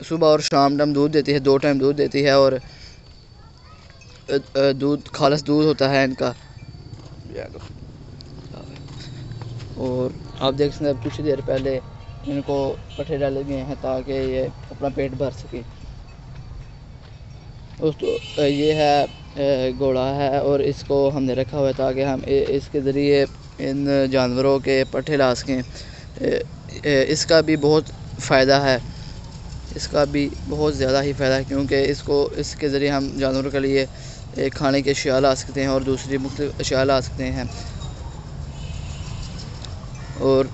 सुबह और शाम टाइम दूध देती है, दो टाइम दूध देती है और दूध, खालस दूध होता है इनका। और आप देख सकते हैं कुछ देर पहले इनको पट्टे डाले गए हैं ताकि ये अपना पेट भर सके। उस तो ये है घोड़ा है और इसको हमने रखा हुआ है ताकि हम इसके ज़रिए इन जानवरों के पट्टे ला सकें इसका भी बहुत फ़ायदा है। इसका भी बहुत ज़्यादा ही फ़ायदा है क्योंकि इसको, इसके ज़रिए हम जानवरों के लिए एक खाने के अशिया ला सकते हैं और दूसरी मुख्त अशिया ला सकते हैं। और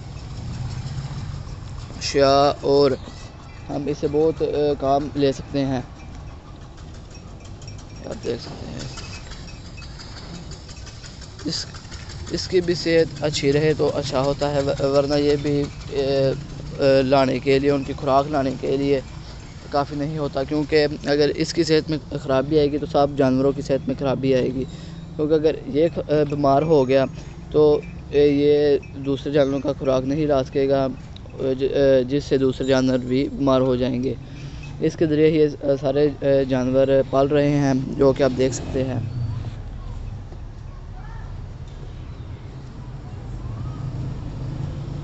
अशिया और हम इसे बहुत काम ले सकते हैं। आप देख सकते हैं। इस, इसकी भी सेहत अच्छी रहे तो अच्छा होता है वरना ये भी लाने के लिए, उनकी खुराक लाने के लिए काफ़ी नहीं होता, क्योंकि अगर इसकी सेहत में ख़राबी आएगी तो सब जानवरों की सेहत में ख़राबी आएगी। क्योंकि अगर ये बीमार हो गया तो ये दूसरे जानवरों का खुराक नहीं ला सकेगा जिससे दूसरे जानवर भी बीमार हो जाएँगे। इसके ज़रिए ये सारे जानवर पाल रहे हैं, जो कि आप देख सकते हैं।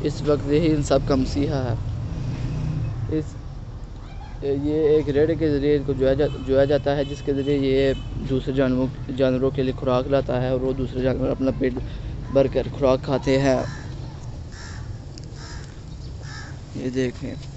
इस वक्त यही इन सब का मसीहा है। इस, ये एक रेड के ज़रिए इनको जोया जा, जोया जाता है, जिसके ज़रिए ये दूसरे जानवरों जानवरों के लिए खुराक लाता है और वो दूसरे जानवर अपना पेट भर कर खुराक खाते हैं। ये देखें।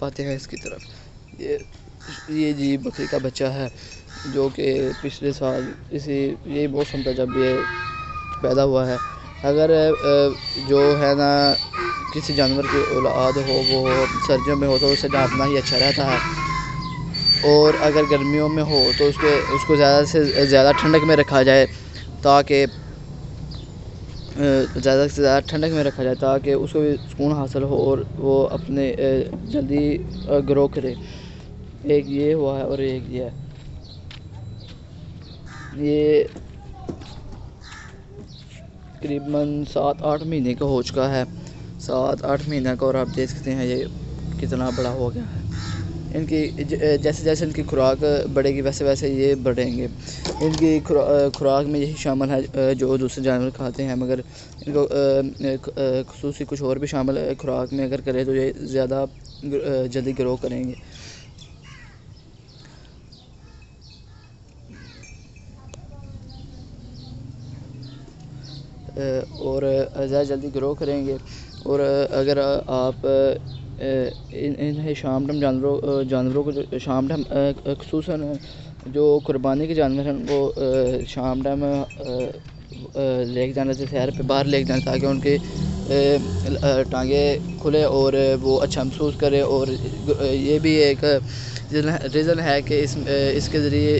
पाते हैं इसकी तरफ़। ये ये जी बकरी का बच्चा है, जो कि पिछले साल इसी, यही मौसम था जब ये पैदा हुआ है। अगर जो है ना, किसी जानवर की औलाद हो, वो सर्दियों में हो तो उसे डांटना ही अच्छा रहता है। और अगर गर्मियों में हो तो उसके, उसको ज़्यादा से ज़्यादा ठंडक में रखा जाए, ताकि ज़्यादा से ज़्यादा ठंडक में रखा जाए ताकि उसको भी सुकून हासिल हो और वो अपने जल्दी ग्रो करे। एक ये हुआ है और एक ये है। ये तकरीबन सात आठ महीने का हो चुका है। सात आठ महीने का और आप देख सकते हैं ये कितना बड़ा हो गया है। इनकी जैसे जैसे इनकी खुराक बढ़ेगी, वैसे वैसे ये बढ़ेंगे। इनकी खुराक में यही शामिल है जो दूसरे जानवर खाते हैं, मगर इनको खसूस कुछ और भी शामिल खुराक में अगर करें तो ये ज़्यादा जल्दी ग्रो करेंगे। और ज़्यादा जल्दी ग्रो करेंगे, और अगर आप इन टाइम जानवरों जानवरों को शाम टाइम खसूस जो कुर्बानी के जानवर हैं उनको शाम टाइम लेके जाना चाहिए शहर पे बाहर लेके जाना ताकि उनके टांगे खुले और वो अच्छा महसूस करे और ये भी एक रीज़न है कि इस इसके ज़रिए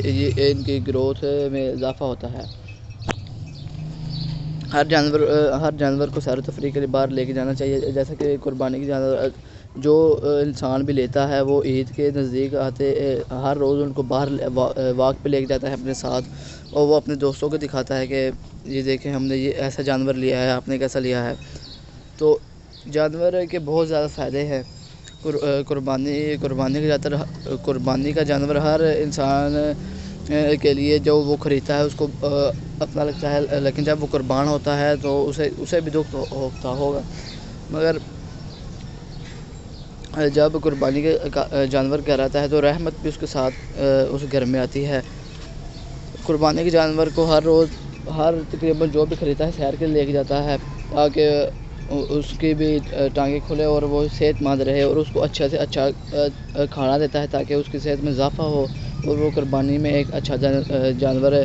इनकी ग्रोथ में इजाफ़ा होता है। हर जानवर हर जानवर को सैर तफरी के लिए बाहर लेके जाना चाहिए, जैसा कि कुर्बानी के जानवर जो इंसान भी लेता है, वो ईद के नज़दीक आते हर रोज़ उनको बाहर वाक पे लेके जाता है अपने साथ और वो अपने दोस्तों को दिखाता है कि ये देखें, हमने ये ऐसा जानवर लिया है, आपने कैसा लिया है। तो जानवर के बहुत ज़्यादा फ़ायदे हैं। कुर्बानी कुर्बानी के ज़्यादातर कुर्बानी का जानवर हर इंसान के लिए जो वो ख़रीदता है, उसको अपना लगता है, लेकिन जब वो कुर्बान होता है तो उसे उसे भी दुख होता होगा। मगर जब कुर्बानी के जानवर आता है तो रहमत भी उसके साथ उस घर में आती है। कुर्बानी के जानवर को हर रोज़, हर तकरीबन जो भी ख़रीदता है, शहर के लिए लेके जाता है, ताकि उसकी भी टांगे खुले और वो सेहतमंद रहे और उसको अच्छा से अच्छा खाना देता है, ताकि उसकी सेहत में इजाफ़ा हो और वो कुर्बानी में एक अच्छा जानवर